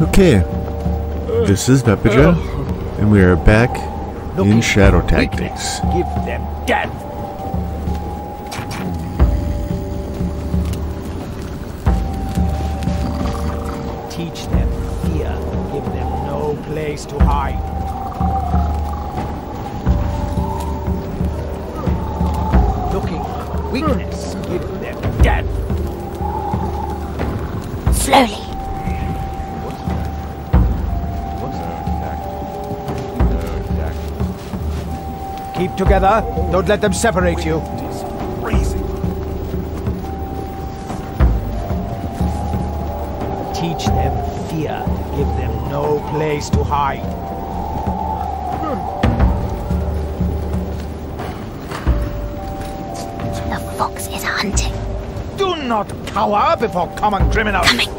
Okay, uh, this is Vepeja, oh. and we are back in Shadow Tactics. Give them death. Teach them fear. Give them no place to hide. Looking for weakness. Give them death. Slowly. Together. Don't let them separate you. Teach them fear. Give them no place to hide. The fox is hunting. Do not cower before common criminals. Coming.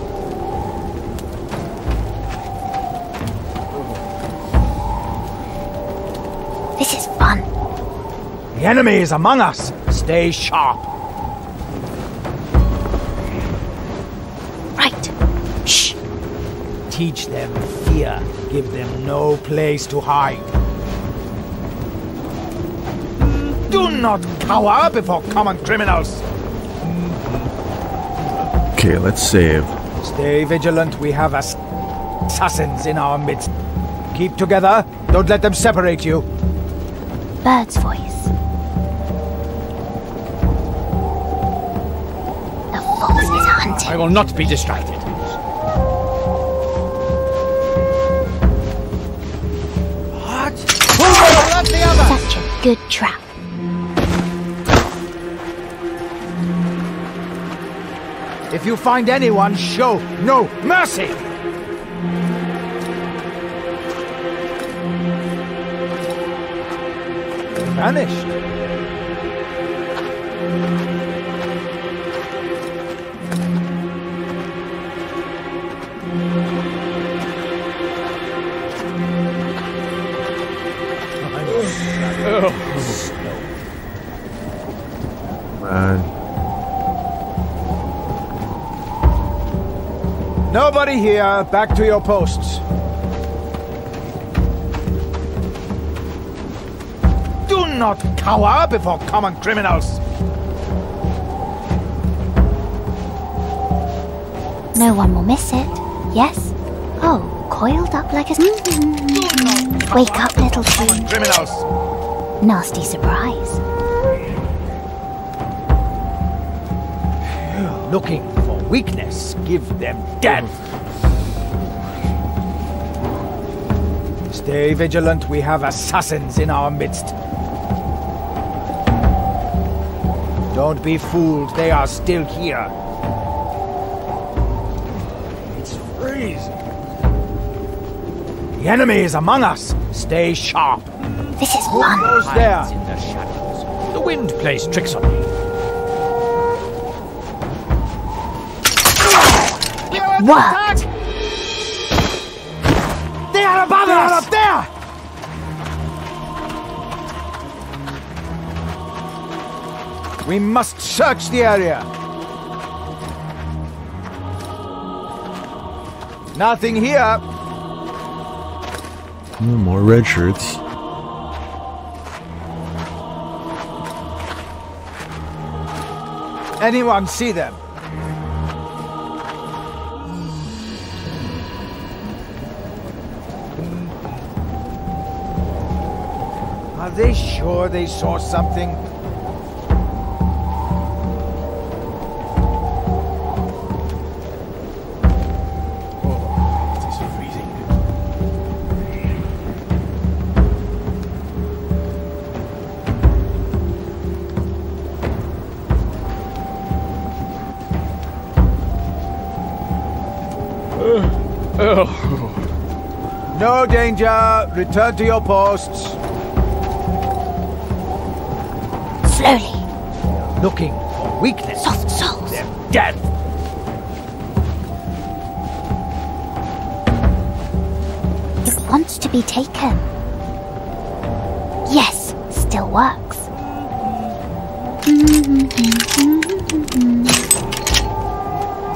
The enemy is among us. Stay sharp. Right. Shh. Teach them fear. Give them no place to hide. Do not cower before common criminals. Okay, let's save. Stay vigilant. We have assassins in our midst. Keep together. Don't let them separate you. Bird's voice. Hunting. I will not be distracted. What? Who the other? Such a good trap. If you find anyone, show no mercy. Vanished. Nobody here. Back to your posts. Do not cower before common criminals. No one will miss it. Yes? Oh, coiled up like a... Mm-hmm. Wake up, little Common tree. criminals. Nasty surprise. Looking for weakness. Give them death. Stay vigilant. We have assassins in our midst. Don't be fooled. They are still here. It's freezing. The enemy is among us. Stay sharp. This is Who fun. there? In the shadows. The wind plays tricks on me. Worked. They are above they us! Are up there! We must search the area. Nothing here. More red shirts. Anyone see them? They sure they saw something? Oh, is freezing. Uh, oh. No danger. Return to your posts. Slowly. Looking for weakness. Soft souls. Them death. It wants to be taken. Yes, still works.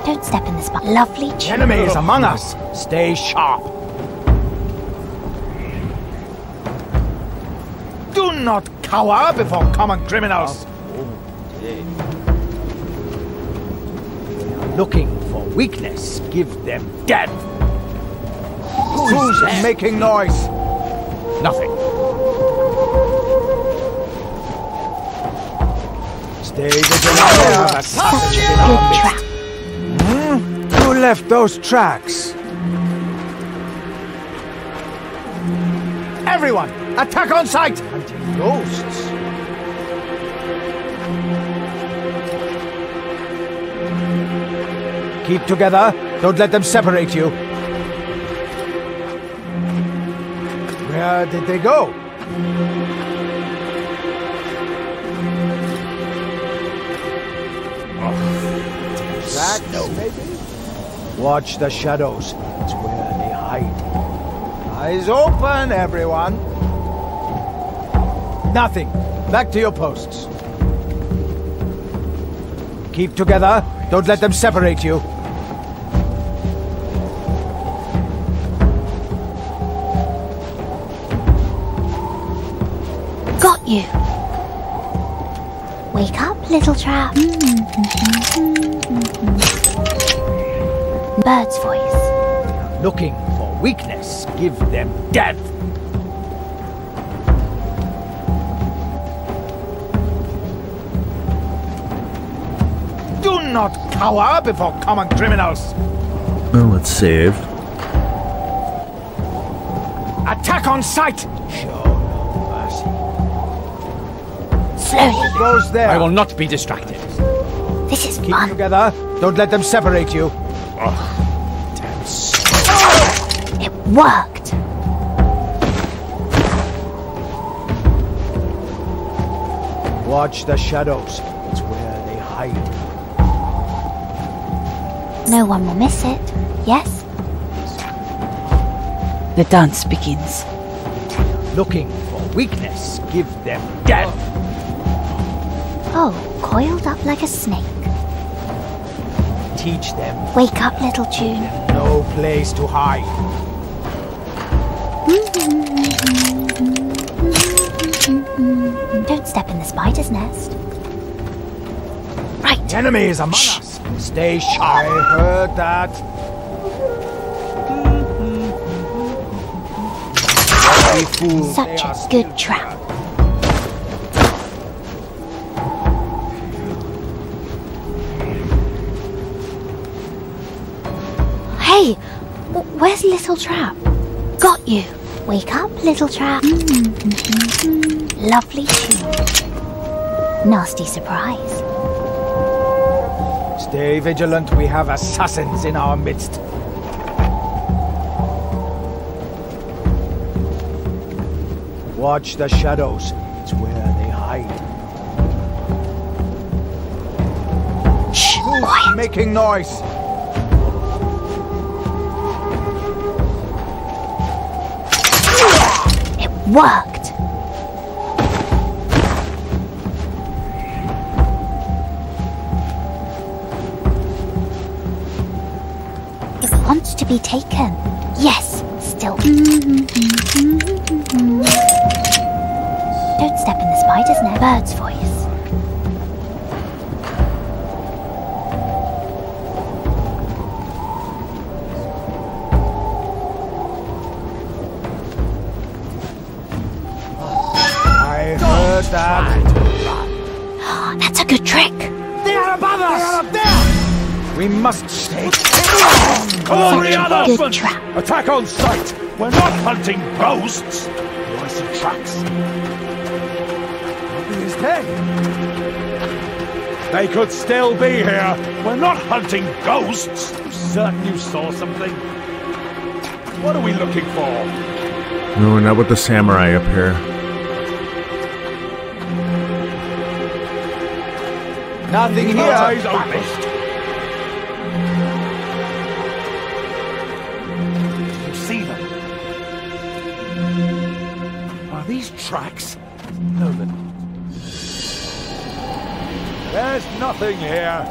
Don't step in this spot. Lovely The enemy is among us. Stay sharp. Do not cower before common criminals. Looking for weakness, give them death. Who's making noise? Nothing. Stay vigilant. We have assassins Such a good midst. trap. Who left those tracks? Everyone, attack on sight! Hunting ghosts. Keep together. Don't let them separate you. Where did they go? Tracks, maybe? Watch the shadows. It's where they hide. Eyes open, everyone. Nothing. Back to your posts. Keep together. Don't let them separate you. Got you. Wake up, little trap. Bird's voice. Looking for weakness. Give them death. Not cower before common criminals. Well, let's. Attack on sight. Show no mercy. Slowly. Goes there. I will not be distracted. This is Keep fun. together. Don't let them separate you. Damn s- It worked. Watch the shadows. It's where they hide. No one will miss it. Yes? The dance begins. Looking for weakness. Give them death. Oh, coiled up like a snake. Teach them Wake up, little tune. no place to hide. Don't step in the spider's nest. Right. The enemy is among us. Stay sharp. I heard that. Fool, Such are a good trap. Hey, where's Little Trap? Got you. Wake up, Little Trap. Mm-hmm. Lovely tune. Nasty surprise. Stay vigilant. We have assassins in our midst. Watch the shadows. It's where they hide. Shh, Who's quiet. making noise? It worked. It to be taken. Yes, still. Don't step in the spider's net. Bird's voice. I heard that. That's a good trick. They are above us! They are up there! We must stay. Come on, Such a good trap. Attack on sight! We're not hunting ghosts! Do I see tracks? He is dead. They could still be here! We're not hunting ghosts! You certain you saw something? What are we looking for? No, not with the samurai up here. Nothing here. Eyes open! These tracks? No, they're. There's nothing here.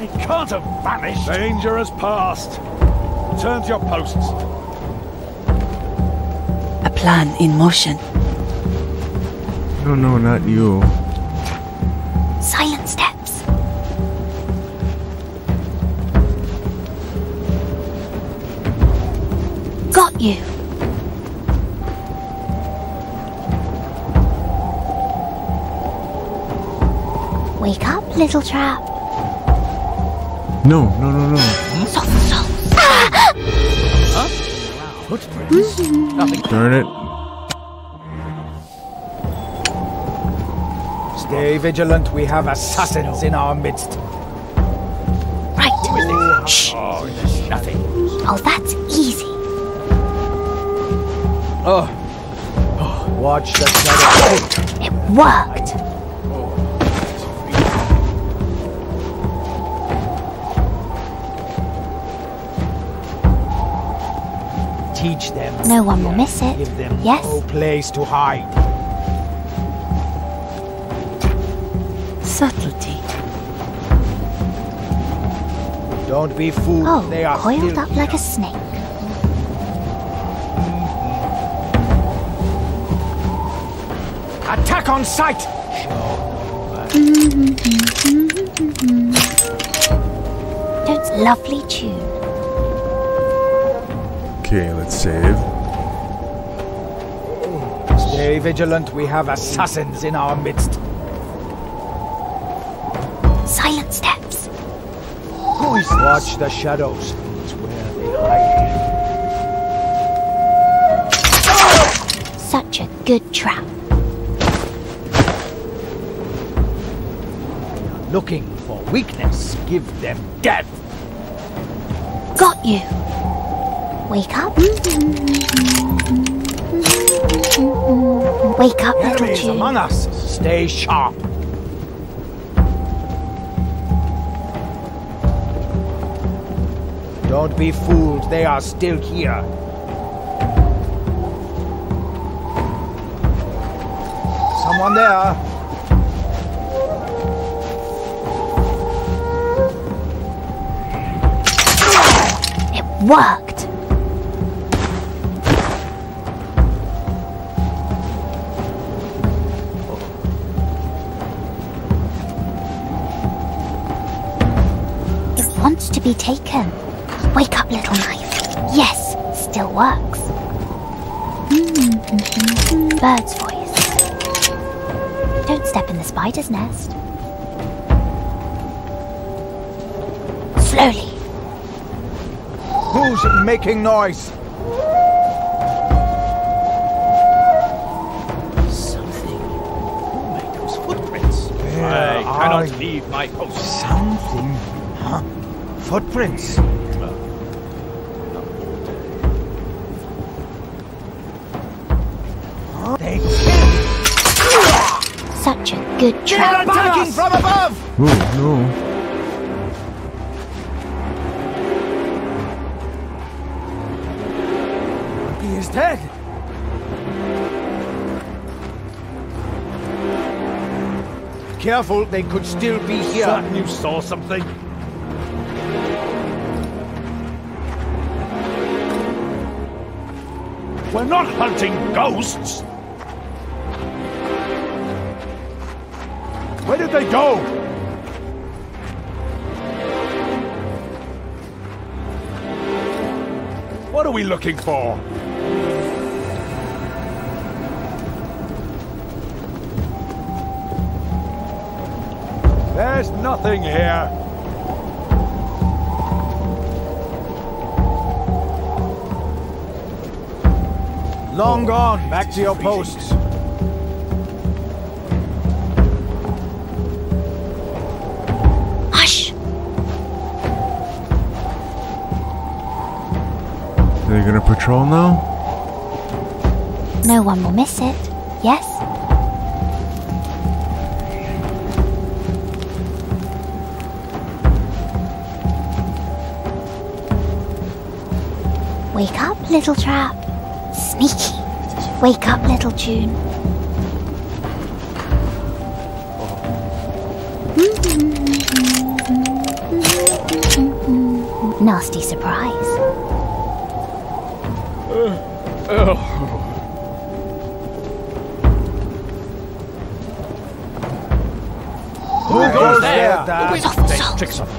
It can't have vanished. Danger has passed. Turn to your posts. A plan in motion. No, no, not you. Silent steps. Got you. Little trap. No, no, no, no. Soft souls. Footprints? Ah! Nothing. Darn it. Stay vigilant. We have assassins in our midst. Right. Shh. Oh, there's nothing. Oh, that's easy. Oh. oh watch the shadow. It worked. Teach them. No one will miss it. Give them Yes? no place to hide. Subtlety. Don't be fooled. Oh, they are coiled up like a snake. Mm-hmm. Attack on sight! Don't lovely tune. Okay, let's save. Stay vigilant. We have assassins in our midst. Silent steps. Who is Watch the shadows. It's where they hide. Such a good trap. Looking for weakness. Give them death. Got you. Wake up. Wake up, little Enemies June. among us. Stay sharp. Don't be fooled. They are still here. Someone there. It worked. It to be taken. Wake up, little knife. Yes, still works. Mm-hmm. Bird's voice. Don't step in the spider's nest. Slowly. Who's making noise? Something. Who made those footprints? I cannot you? leave my post. Something. Huh? Footprints. Huh? They Such a good are trap. attacking from above! Oh, no. He is dead. Careful, they could still be here. Certain you saw something. We're not hunting ghosts. Where did they go? What are we looking for? There's nothing here. Long gone. Back to your posts. Hush! They're gonna patrol now? No one will miss it. Yes? Wake up, little trap. Sneaky. Wake up, little tune. Nasty surprise. Who goes there, Dad? Wait, Soft they salt. trick something.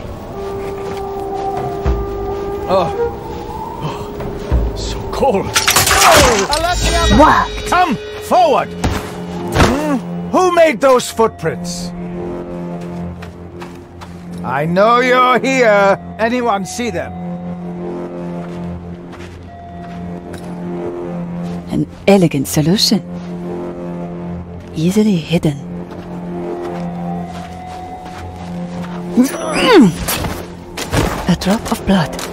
Oh. oh. So cold. Worked. Come forward! Hmm? Who made those footprints? I know you're here. Anyone see them? An elegant solution. Easily hidden. A drop of blood.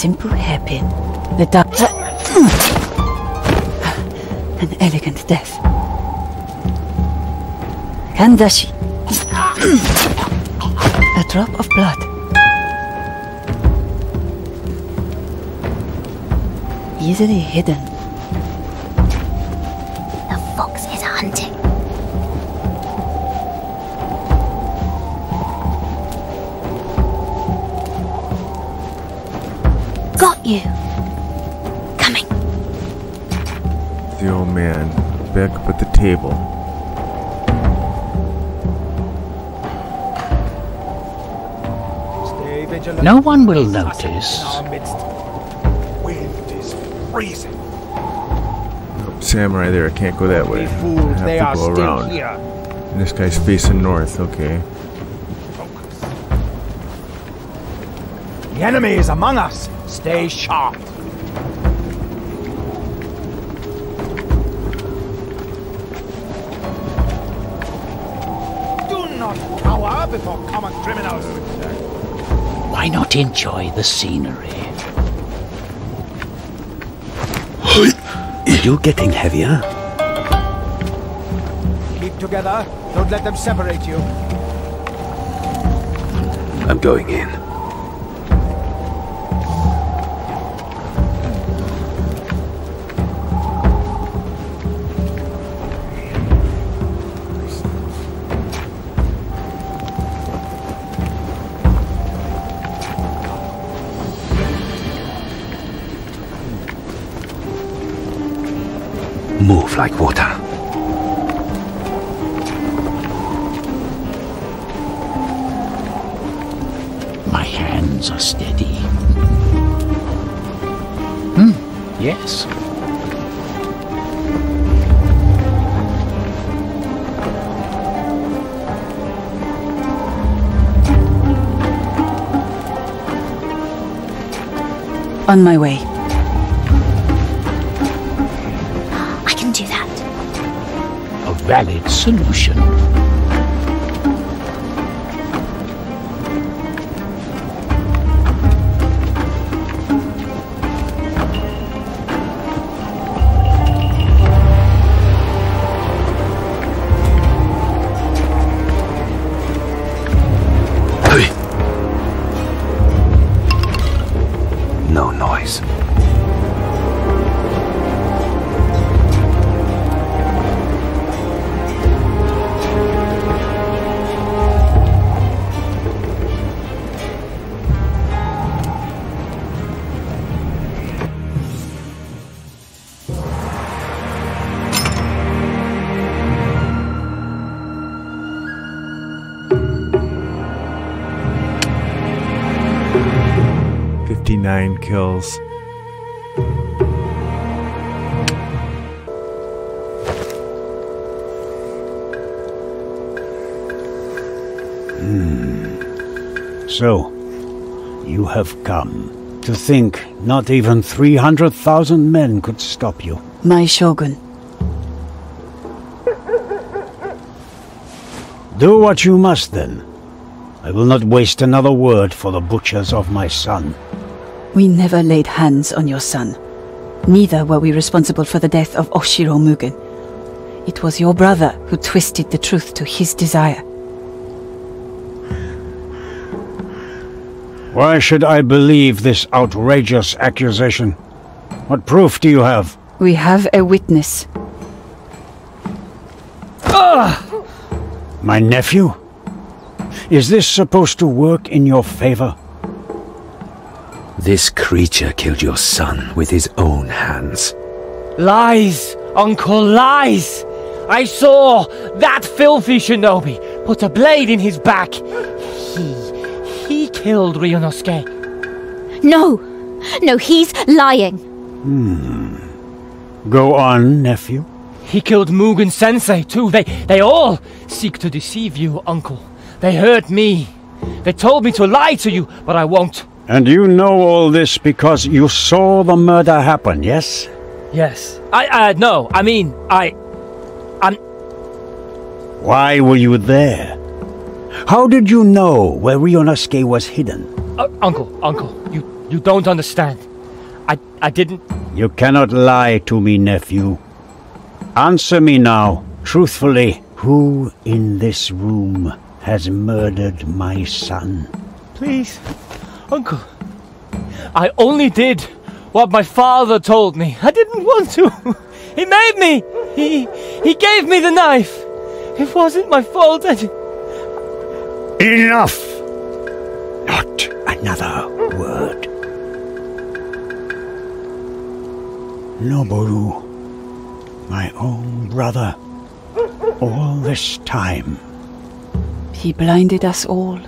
Simple hairpin. The doctor. Uh, hmm. An elegant death. Kandashi. A drop of blood. Easily hidden. Man back up at the table. Stay vigilant. No one will notice. in. Wind is freezing. Samurai there, I can't go that way. I have they to are go around. here. And this guy's facing north, okay. Focus. The enemy is among us. Stay sharp. Cower before common criminals. Why not enjoy the scenery? Are you getting heavier? Keep together. Don't let them separate you. I'm going in. Move like water. My hands are steady. Hmm, yes. On my way. Valid solution. Fifty-nine kills. Hmm. So, you have come. To think not even 300,000 men could stop you. My shogun. Do what you must then. I will not waste another word for the butchers of my son. We never laid hands on your son. Neither were we responsible for the death of Oshiro Mugen. It was your brother who twisted the truth to his desire. Why should I believe this outrageous accusation? What proof do you have? We have a witness. Ah! My nephew? Is this supposed to work in your favor? This creature killed your son with his own hands. Lies, Uncle, lies! I saw that filthy shinobi put a blade in his back. He, he killed Ryunosuke. No! No, he's lying. Hmm. Go on, nephew. He killed Mugen Sensei too. They, they all seek to deceive you, Uncle. They hurt me. They told me to lie to you, but I won't. And you know all this because you saw the murder happen, yes? Yes. I, uh, no, I mean, I, I'm, Why were you there? How did you know where Ryunosuke was hidden? uh, Uncle, Uncle, you, you don't understand. I, I didn't, You cannot lie to me, nephew. Answer me now, truthfully. Who in this room has murdered my son? please, Uncle. I only did what my father told me. I didn't want to. He made me. He, he gave me the knife. It wasn't my fault. I, di- Enough! Not another word. Noboru, my own brother, all this time. He blinded us all.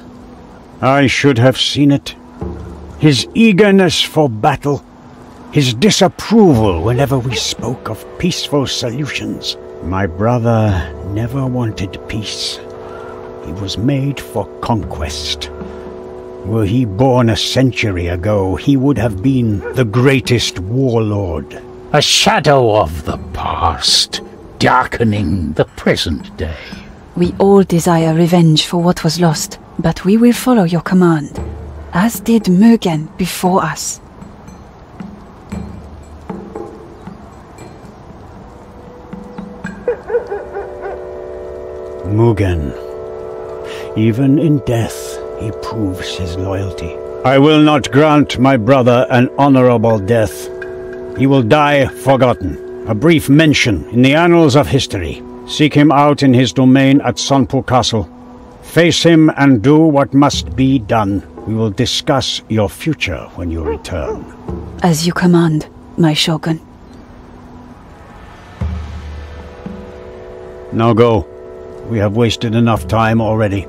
I should have seen it. His eagerness for battle, his disapproval whenever we spoke of peaceful solutions. My brother never wanted peace. He was made for conquest. Were he born a century ago, he would have been the greatest warlord. A shadow of the past, darkening the present day. We all desire revenge for what was lost, but we will follow your command, as did Mugen before us. Mugen. Even in death, he proves his loyalty. I will not grant my brother an honorable death. He will die forgotten, a brief mention in the annals of history. Seek him out in his domain at Sunpu Castle. Face him and do what must be done. We will discuss your future when you return. As you command, my shogun. Now go. We have wasted enough time already.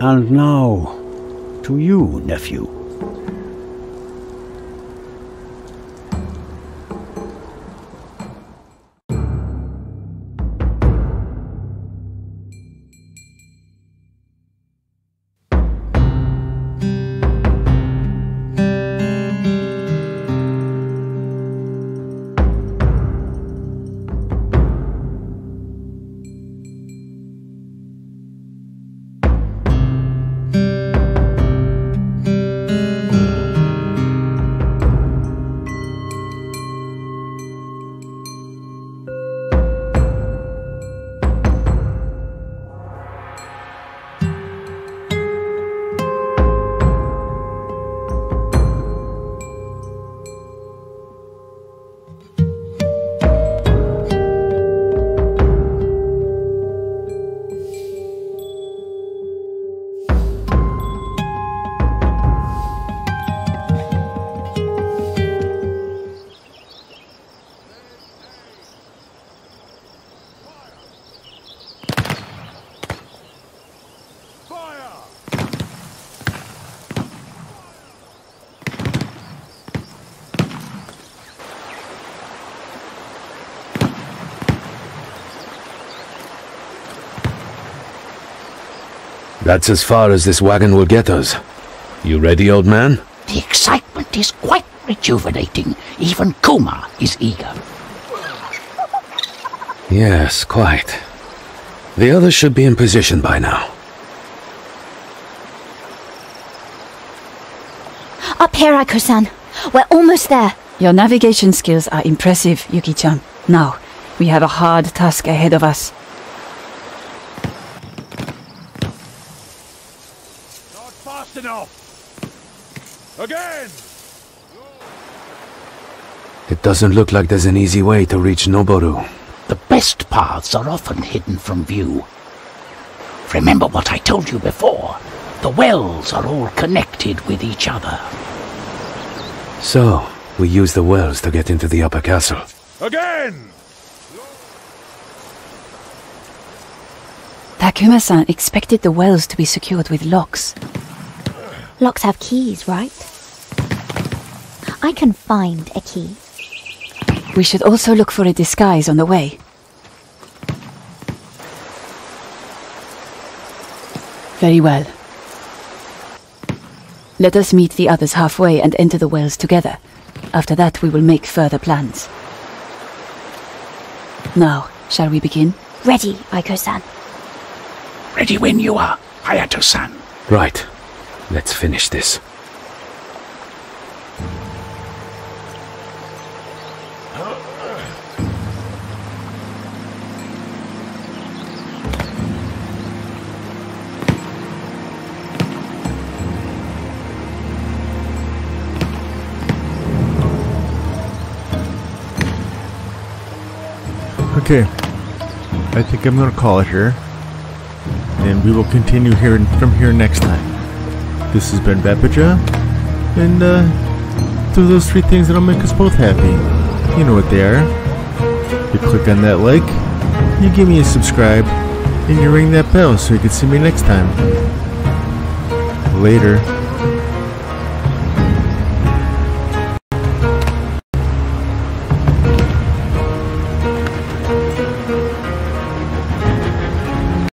And now, to you, nephew. That's as far as this wagon will get us. You ready, old man? The excitement is quite rejuvenating. Even Kuma is eager. Yes, quite. The others should be in position by now. Up here, Aiko-san. We're almost there. Your navigation skills are impressive, Yuki-chan. Now, we have a hard task ahead of us. Again! It doesn't look like there's an easy way to reach Noboru. The best paths are often hidden from view. Remember what I told you before. The wells are all connected with each other. So, we use the wells to get into the upper castle. Again! Takuma-san expected the wells to be secured with locks. Locks have keys, right? I can find a key. We should also look for a disguise on the way. Very well. Let us meet the others halfway and enter the wells together. After that, we will make further plans. Now, shall we begin? Ready, Aiko-san. Ready when you are, Hayato-san. Right. Let's finish this. Okay. I think I'm gonna call it here. And we will continue here from here next time. This has been Vepeja. And uh do those three things that'll make us both happy. You know what they are. You click on that like, you give me a subscribe, and you ring that bell so you can see me next time. Later.